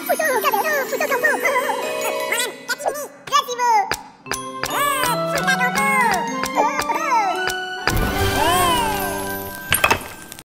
副总干别的